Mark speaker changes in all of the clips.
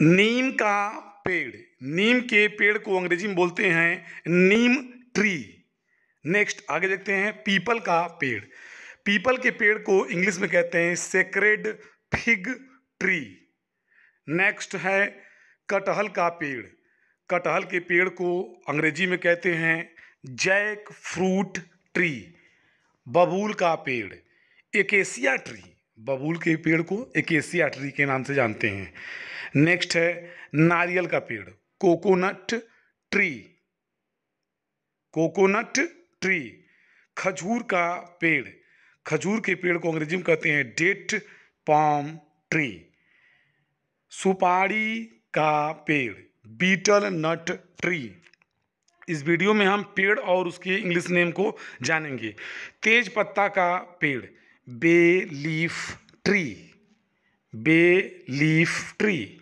Speaker 1: नीम का पेड़, नीम के पेड़ को अंग्रेज़ी में बोलते हैं नीम ट्री नेक्स्ट आगे देखते हैं, पीपल का पेड़। पीपल के पेड़ को इंग्लिश में कहते हैं सेक्रेड फिग ट्री नेक्स्ट है, कटहल का पेड़। कटहल के पेड़ को अंग्रेज़ी में कहते हैं जैक फ्रूट ट्री बबूल का पेड़ एकेसिया ट्री बबूल के पेड़ को एकेसिया ट्री के नाम से जानते हैं। नेक्स्ट है नारियल का पेड़, कोकोनट ट्री। कोकोनट ट्री, खजूर का पेड़। खजूर के पेड़ को अंग्रेज़ी में कहते हैं डेट पाम ट्री। सुपारी का पेड़, बीटल नट ट्री। इस वीडियो में हम पेड़ और उसके इंग्लिश नेम को जानेंगे। तेज पत्ता का पेड़, bay leaf tree. Bay leaf tree.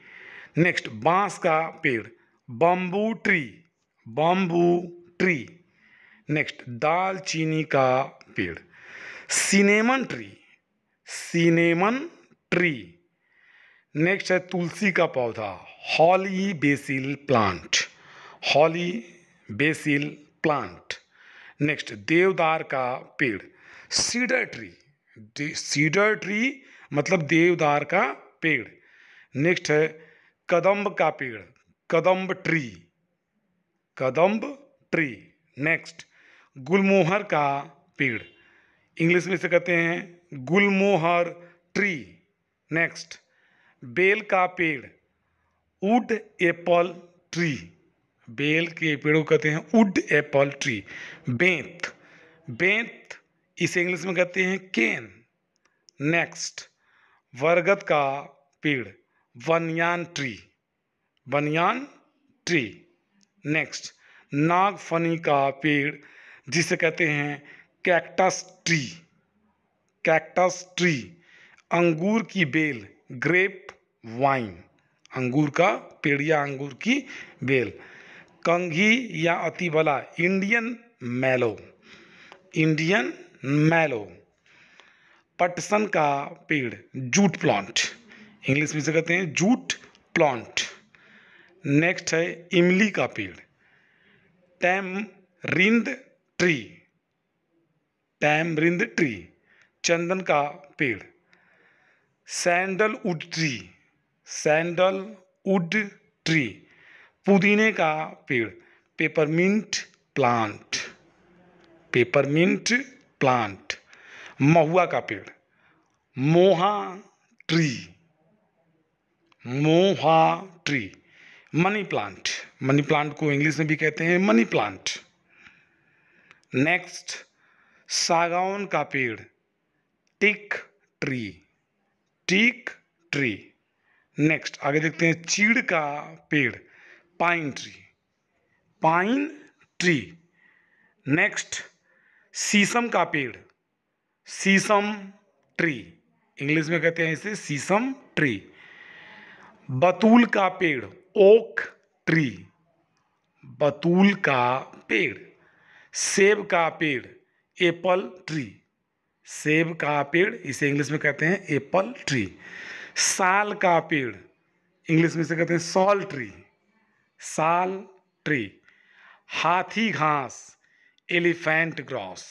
Speaker 1: Next बाँस का पेड़। Bamboo tree. Bamboo tree. Next दालचीनी का पेड़। Cinnamon tree cinnamon tree next है तुलसी का पौधा। Holy basil plant holy basil plant next देवदार का पेड़। सीडर ट्री सीडर ट्री मतलब देवदार का पेड़। नेक्स्ट है कदम्ब का पेड़, कदम्ब ट्री कदम्ब ट्री नेक्स्ट गुलमोहर का पेड़। इंग्लिश में से कहते हैं गुलमोहर ट्री नेक्स्ट बेल का पेड़ वुड एप्पल ट्री बेल के पेड़ों को कहते हैं वुड एप्पल ट्री बेंत बेंत इसे इंग्लिश में कहते हैं केन नेक्स्ट बरगद का पेड़। Banyan tree banyan tree next नागफनी का पेड़, जिसे कहते हैं कैक्टस ट्री कैक्टस ट्री अंगूर की बेल ग्रेप वाइन अंगूर का पेड़ या अंगूर की बेल. कंघी या अतिबला इंडियन मैलो इंडियन मैलो पटसन का पेड़ जूट प्लांट इंग्लिश में से कहते हैं जूट प्लांट। नेक्स्ट है इमली का पेड़। Tamarind tree. Time Rind tree, चंदन का पेड़। Sandal sandalwood tree sandal sandalwood tree, पुदीने का पेड़। पेपरमिंट प्लांट पेपरमिंट प्लांट, महुआ का पेड़। Mohwa tree. Mohwa tree, money plant. Money plant को इंग्लिश में भी कहते हैं मनी प्लांट। नेक्स्ट, सागौन का पेड़, teak tree teak tree. Next, आगे देखते हैं चीड़ का पेड़, pine tree. Pine tree. Next शीशम का पेड़ शीशम ट्री। इंग्लिश में कहते हैं इसे शीशम ट्री। बतूल का पेड़, ओक ट्री। बतूल का पेड़, सेब का पेड़, एप्पल ट्री। सेब का पेड़, इसे इंग्लिश में कहते हैं एप्पल ट्री। साल का पेड़, इंग्लिश में इसे कहते हैं सॉल ट्री। साल ट्री। हाथी घास, elephant grass.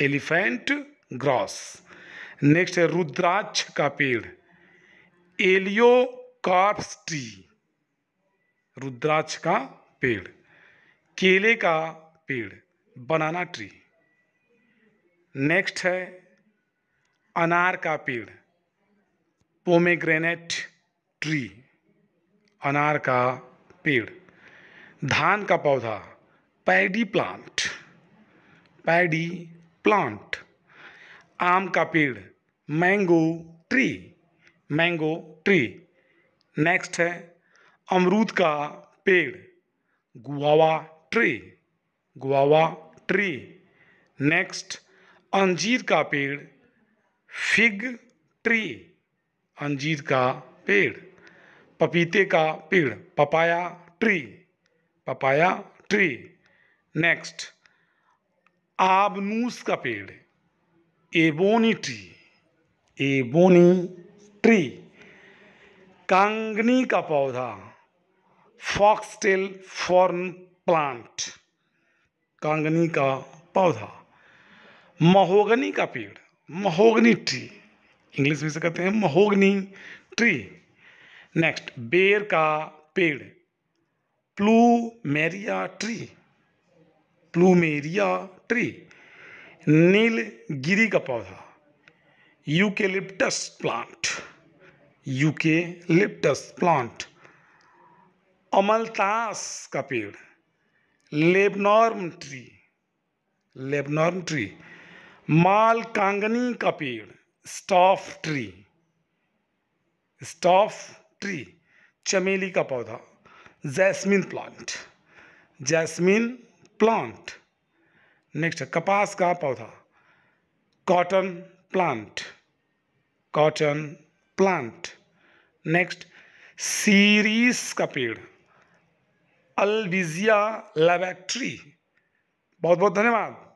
Speaker 1: Elephant grass. Next है रुद्राक्ष का पेड़ एलियो ट्री रुद्राक्ष का पेड़, केले का पेड़, बनाना ट्री नेक्स्ट है, अनार का पेड़ पोमेग्रेनेट ट्री अनार का पेड़। धान का पौधा पैडी प्लांट पैडी प्लांट आम का पेड़ mango tree mango tree. Next है अमरूद का पेड़। Guava tree. Guava tree. Next, अंजीर का पेड़। Fig tree. अंजीर का पेड़। पपीते का पेड़। Papaya tree. Papaya tree. Next, आबनूस का पेड़। Ebony tree. एबोनी ट्री, कांगनी का पौधा, फॉक्सटेल फॉर्न प्लांट, कांगनी का पौधा, महोगनी का पेड़, महोगनी ट्री, इंग्लिश में से कहते हैं महोगनी ट्री। नेक्स्ट बेर का पेड़, प्लूमेरिया ट्री प्लूमेरिया ट्री, नीलगिरी का पौधा यूकेलिप्टस प्लांट यूकेलिप्टस प्लांट अमलतास का पेड़. लेबनॉर्म ट्री लेबनॉर्म ट्री माल कांगनी का पेड़. स्टॉफ ट्री स्टॉफ ट्री चमेली का पौधा. Jasmine plant jasmine plant next कपास का पौधा. Cotton plant cotton plant next series का पेड़ अल्विजिया लेबैक्ट्री बहुत बहुत धन्यवाद।